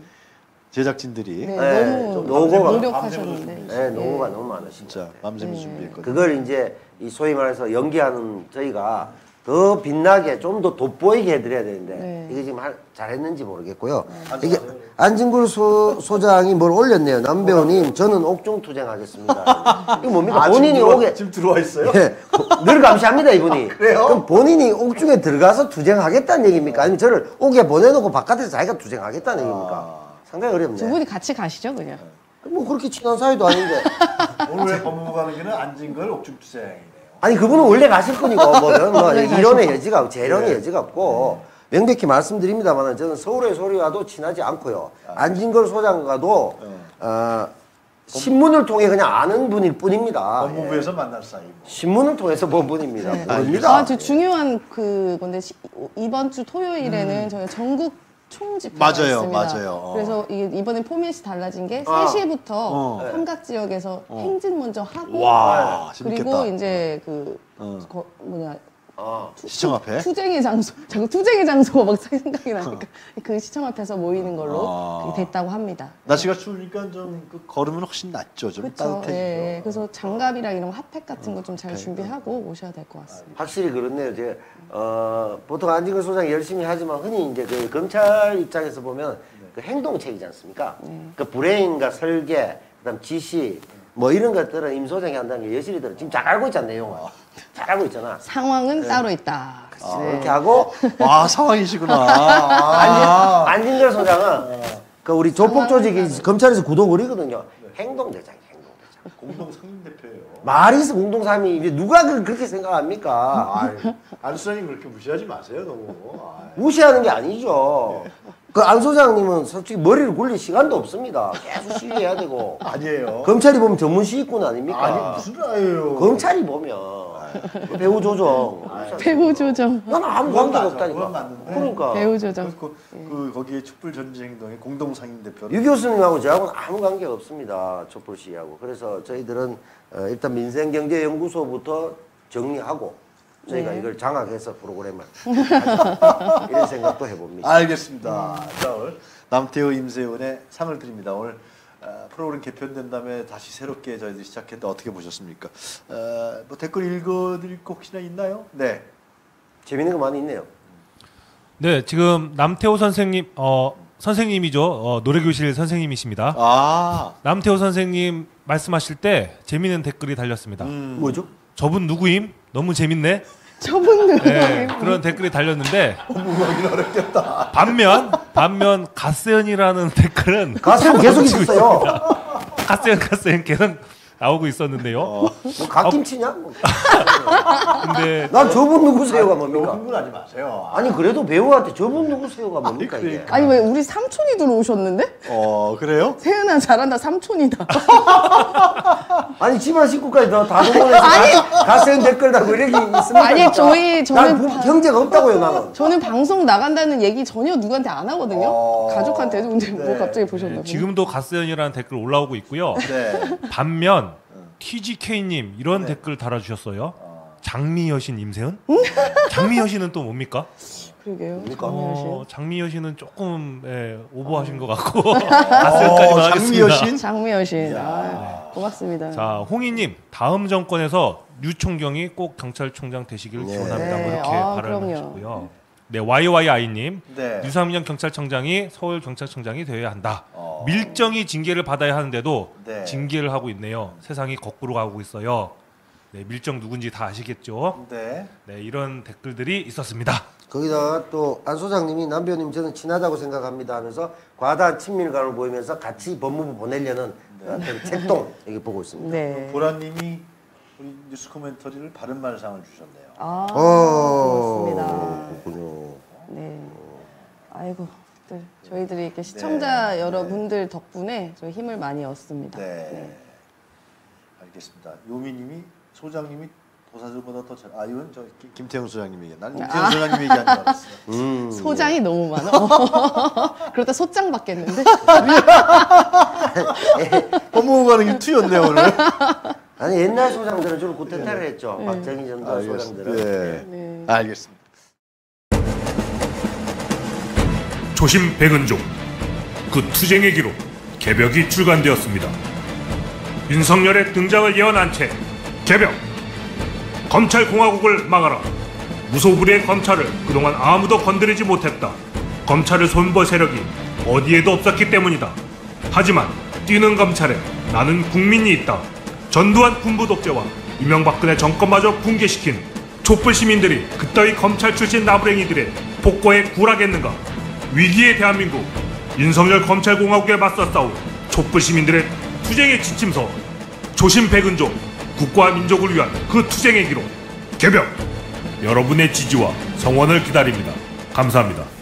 제작진들이 네, 네, 너무 좀 노고가 노력하셨는데. 네, 노고가 너무 많으십니다. 진짜 밤새면서 준비했거든요. 그걸 이제 이 소위 말해서 연기하는 저희가 더 빛나게 좀 더 돋보이게 해드려야 되는데 네. 이게 지금 할- 잘했는지 모르겠고요. 이게 안진굴 소, 소장이 뭘 올렸네요. 남배우님 저는 옥중 투쟁하겠습니다. [LAUGHS] 이거 뭡니까? 아, 본인이 지금 들어와- 옥에 지금 들어와 있어요? 예, 늘 감시합니다 이분이. 그래요? 그럼 본인이 옥중에 들어가서 투쟁하겠다는 얘기입니까? 아니면 저를 옥에 보내놓고 바깥에서 자기가 투쟁하겠다는 얘기입니까? 상당히 두 어렵네. 분이 같이 가시죠, 그냥. 뭐 그렇게 친한 사이도 아닌데. [LAUGHS] 오늘 왜 법무부 가는 길은 안진걸 옥중 투쟁이네요. 아니 그분은 원래 가실 분이고 뭐는 뭐 [LAUGHS] 원래 이론의 여지가 없고 재론의 여지가 없고 명백히 말씀드립니다만 저는 서울의 소리와도 친하지 않고요 안진걸 소장과도 어, 신문을 통해 그냥 아는 분일 뿐입니다. 법무부에서 만날 사이고. 신문을 통해서 본 분입니다. 네. 모릅니다. 아, 저 중요한 그 건데 시- 이번 주 토요일에는 저희 전국 총집회가 음. 맞아요, 있습니다. 맞아요. 어. 그래서 이게 이번에 포맷이 달라진 게 아. 3시부터 어. 삼각 지역에서 행진 먼저 하고 와, 재밌겠다. 그리고 이제 그 어. 거- 뭐냐 어. 시청 앞에? 투쟁의 장소, 자꾸 투쟁의 장소가 막 생각이 나니까 그 시청 앞에서 모이는 걸로 아. 됐다고 합니다. 날씨가 추우니까 좀그 걸으면 훨씬 낫죠. 좀. 따뜻해지죠. 예, 예. 그래서 장갑이랑 이런 핫팩 같은 거 좀 잘. 준비하고 오셔야 될 것 같습니다. 확실히 그렇네요. 이제 어, 보통 안진걸 소장이 열심히 하지만 흔히 이제 그 검찰 입장에서 보면 그 행동책이지 않습니까? 그 불행과 설계, 그다음 지시 뭐 이런 것들은 임 소장이 한다는 게 여실히들은 지금 잘 알고 있잖아 내용을 잘 알고 있잖아. 상황은 따로 있다. 아, 네. 이렇게 하고 와 상황이시구나. 아. 안진걸 소장은 그 우리 조폭 조직이 검찰에서 구독을이거든요. 행동대장이 행동대장. 공동 상임 대표예요. 말이 있어 공동삼이 이제 누가 그- 그렇게 생각합니까? 아, 안 수장님 그렇게 무시하지 마세요 너무. 아이. 무시하는 게 아니죠. 그 안 소장님은 솔직히 머리를 굴릴 시간도 없습니다. 계속 시위해야 되고. [LAUGHS] 아니에요. 검찰이 보면 전문 시위꾼 아닙니까? 아니 무슨 아예요. 검찰이 보면 그 배우 조정. 배우 조정. 난 아무 그건 관계가 맞아, 없다니까. 맞는데. 그러니까 배우 조정. 그, 그, 그 거기에 촛불 전지 행동의 공동 상임 대표로. 유 교수님하고 저하고는 아무 관계가 없습니다. 촛불 시위하고. 그래서 저희들은 어, 일단 민생경제연구소부터 정리하고 저희가 네. 이걸 장악해서 프로그램을. [LAUGHS] 이런 생각도 해봅니다. 알겠습니다. 자 오늘 남태호 임세훈의 상을 드립니다. 오늘 어, 프로그램 개편된 다음에 다시 새롭게 저희들이 시작했는데 어떻게 보셨습니까? 어, 뭐 댓글 읽어드릴 거 혹시나 있나요? 네. 재밌는 거 많이 있네요. 네, 지금 남태호 선생님 어 선생님이죠. 어, 노래교실 선생님이십니다. 아, 남태호 선생님 말씀하실 때 재미있는 댓글이 달렸습니다. 음. 뭐죠? 저분 누구임? 너무 재밌네. 저분 누구? 네, 그런 댓글이 달렸는데 반면 반면 가세연이라는 댓글은 가수는 계속 있었어요. 가세연 가세연 계속 나오고 있었는데요. 뭐 갓김치냐? 뭐. [LAUGHS] 근데 난 저분 누구세요가 뭡니까? 흥분하지 마세요. 아니 그래도 배우한테 저분 누구세요가 뭡니까 이게? 그러니까. 아니 왜 우리 삼촌이 들어오셨는데? 어 그래요? 세은아 잘한다 삼촌이다. [LAUGHS] 아니 집안 식구까지 다, 다 동원해서 가세연 댓글 달고 이렇게 있습니까? 아니? 저희- 저는 난 부- 형제가 없다고요 나는. 저는 방송 나간다는 얘기 전혀 누구한테 안 하거든요. 어, 가족한테도 근데 뭐 네. 갑자기 보셨나 보네. 지금도 가세연이라는 댓글 올라오고 있고요. 네. 반면 TGK님 이런 댓글 달아주셨어요. 장미 여신 임세은? [LAUGHS] 장미 여신은 또 뭡니까? 그러게요. 어, 장미 여신은 조금 예, 오버하신 것 같고 가세연까지만 어, 하겠습니다. 장미여신? 장미 여신. 아, 고맙습니다. 자 홍희님 다음 정권에서 류 총경이 꼭 경찰총장 되시길 네. 기원합니다. 뭐 네, 이렇게 아, 그럼요. 하셨고요. 네 YYI님 네. 유상민영 경찰청장이 서울 경찰청장이 되어야 한다. 어. 밀정이 징계를 받아야 하는데도 네. 징계를 하고 있네요. 세상이 거꾸로 가고 있어요. 네, 밀정 누군지 다 아시겠죠? 네. 네, 이런 댓글들이 있었습니다. 거기다가 또 안 소장님이 남 배우님 저는 친하다고 생각합니다 하면서 과다한 친밀감을 보이면서 같이 법무부 보내려는 어떤 책동 여기 보고 있습니다. 네. 보라님이 우리 뉴스 코멘터리를 바른 말상을 주셨네요. 아, 어, 고맙습니다. 그렇군요. 네. 아이고, 들 저희들이 이렇게 시청자 네. 여러분들 덕분에 저희 힘을 많이 얻습니다. 네. 알겠습니다. 요미님이 소장님이 도사들보다 더 잘. 아 이건 저 김- 김태형 소장님이 얘기. 나는 김태형 소장님 얘기한 줄 알았어요. 음. [LAUGHS] 소장이 너무 많아. [LAUGHS] 그러다 소장 받겠는데? [LAUGHS] 법무부 가는 게 투였네 오늘. 아, 아니 옛날 소장들은 주로 구태타를 했죠. 박정희 전두환 알겠습니다. 소장들은. 예. 네. 알겠습니다. 조심 백은종 그 투쟁의 기로 개벽이 출간되었습니다. 윤석열의 등장을 예언한 채 개벽 검찰 공화국을 막아라 무소불위의 검찰을 그동안 아무도 건드리지 못했다. 검찰을 손볼 세력이 어디에도 없었기 때문이다. 하지만 뛰는 검찰에 나는 국민이 있다. 전두환 군부 독재와 이명박근혜 정권마저 붕괴시킨 촛불 시민들이 그따위 검찰 출신 나부랭이들의 복고에 굴하겠는가? 위기의 대한민국 윤석열 검찰공화국에 맞서 싸울 촛불 시민들의 투쟁의 지침서 조심 백은조 국가와 민족을 위한 그 투쟁의 기로 개벽 여러분의 지지와 성원을 기다립니다. 감사합니다.